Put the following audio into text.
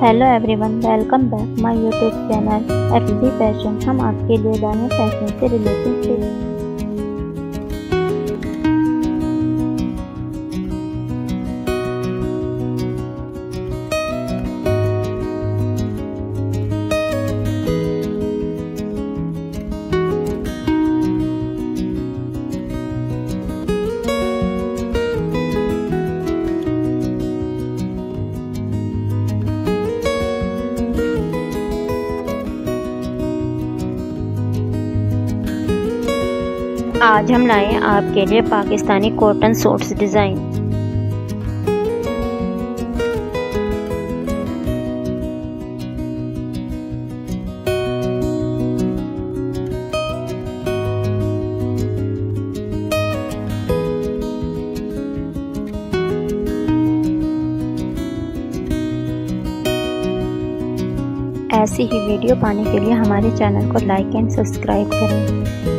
Hello everyone welcome back my YouTube channel F D fashion हम आपके लिए लाए फ़ैशन से रिलेटेड टिप्स आज हम लाए आपके लिए पाकिस्तानी कॉटन सूट्स डिज़ाइन ऐसी ही वीडियो पाने के लिए हमारे चैनल को लाइक एंड सब्सक्राइब करें।